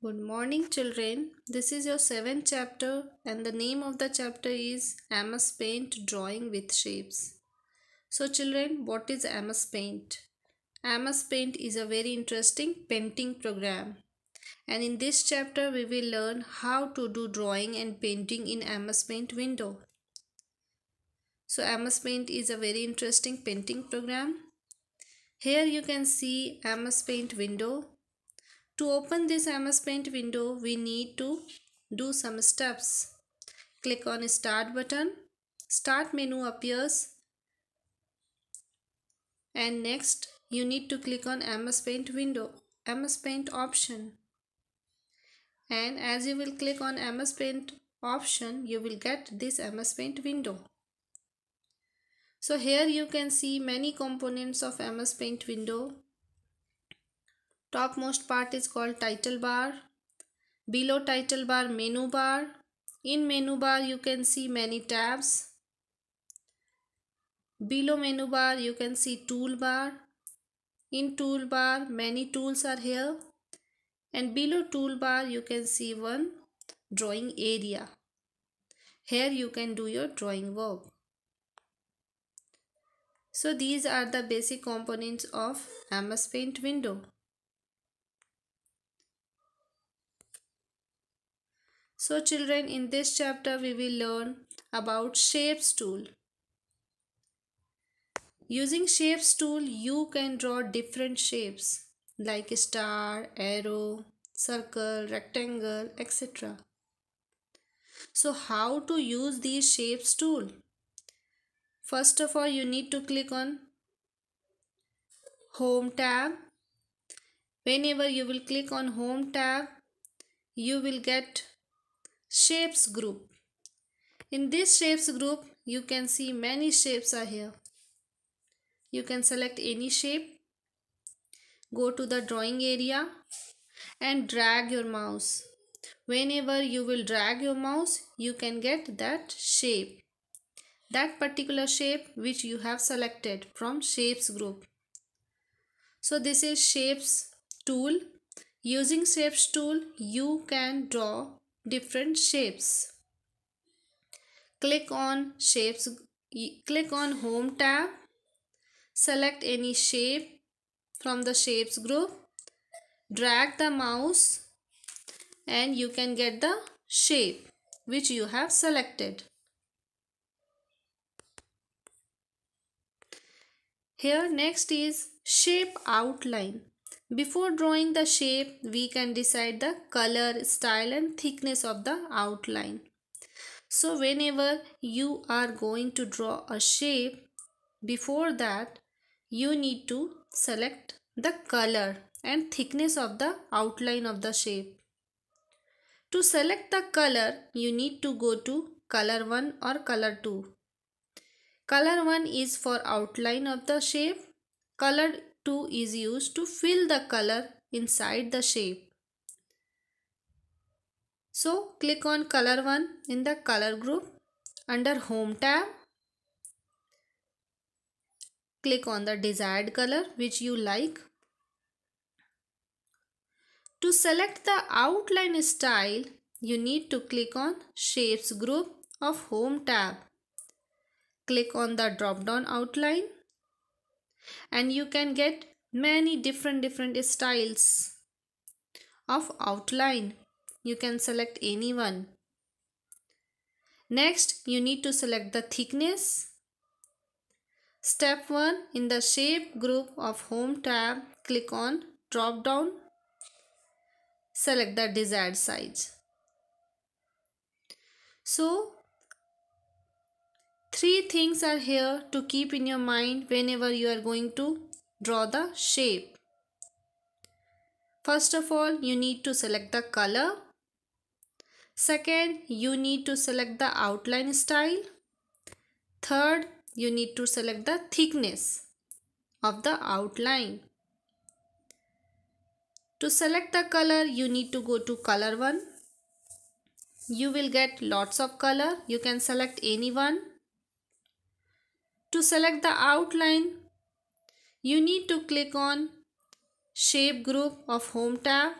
Good morning, children. This is your seventh chapter, and the name of the chapter is MS Paint Drawing with Shapes. So, children, what is MS Paint? MS Paint is a very interesting painting program, and in this chapter, we will learn how to do drawing and painting in MS Paint window. So, MS Paint is a very interesting painting program. Here you can see MS Paint window to open this MS Paint window, we need to do some steps. Click on Start button. Start menu appears. And next, you need to click on MS Paint window, MS Paint option. And as you will click on MS Paint option, you will get this MS Paint window. So here you can see many components of MS Paint window topmost part is called title bar. Below title bar menu bar. In menu bar you can see many tabs. Below menu bar you can see toolbar in toolbar many tools are here. And below toolbar you can see one drawing area. Here you can do your drawing work. So these are the basic components of MS Paint window So children in this chapter we will learn about shapes tool. Using shapes tool you can draw different shapes like star, arrow, circle, rectangle etc. So how to use these shapes tool? First of all you need to click on home tab. Whenever you will click on home tab you will get shapes group. In this shapes group you can see many shapes are here. You can select any shape go to the drawing area and drag your mouse. Whenever you will drag your mouse you can get that shape. That particular shape which you have selected from shapes group. So this is shapes tool. Using shapes tool you can draw different shapes. Click on shapes, click on home tab, select any shape from the shapes group, drag the mouse and you can get the shape which you have selected. Here next is shape outline. Before drawing the shape, we can decide the color, style and thickness of the outline. So whenever you are going to draw a shape, before that you need to select the color and thickness of the outline of the shape. To select the color, you need to go to color 1 or color 2. Color 1 is for outline of the shape. Color 2 is used to fill the color inside the shape. So click on color 1 in the color group under home tab. Click on the desired color which you like. To select the outline style, you need to click on shapes group of home tab. Click on the drop down outline and you can get many different different styles of outline. You can select any one. Next you need to select the thickness. Step 1 in the shape group of home tab click on drop down. Select the desired size. So Three things are here to keep in your mind whenever you are going to draw the shape. First of all, you need to select the color. Second, you need to select the outline style. Third, you need to select the thickness of the outline. To select the color, you need to go to color 1. You will get lots of color. You can select any one. To select the outline, you need to click on Shape Group of Home tab.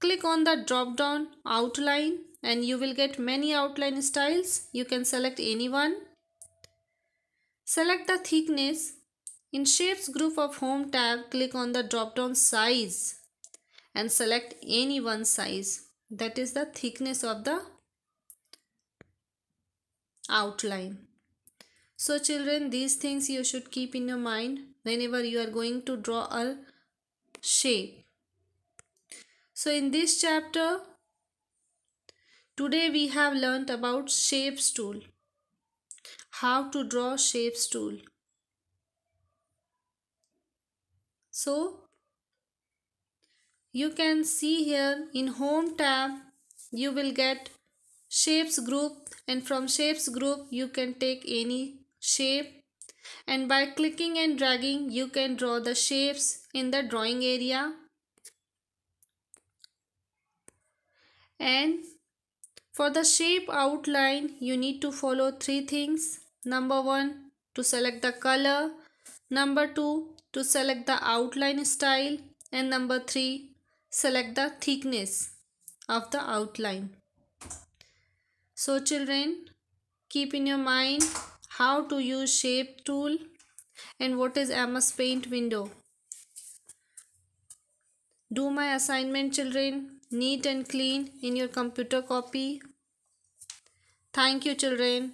click on the drop down outline and you will get many outline styles. You can select any one. Select the thickness. In shapes group of home tab click on the drop down size and select any one size. That is the thickness of the outline so children these things you should keep in your mind whenever you are going to draw a shape. So in this chapter today we have learnt about shapes tool how to draw shapes tool so you can see here in home tab you will get shapes group and from shapes group you can take any shape. And by clicking and dragging you can draw the shapes in the drawing area. And for the shape outline you need to follow three things. Number one to select the color. Number two to select the outline style. And number three select the thickness of the outline. So children, keep in your mind how to use shape tool and what is MS Paint window. Do my assignment children neat and clean in your computer copy. Thank you children.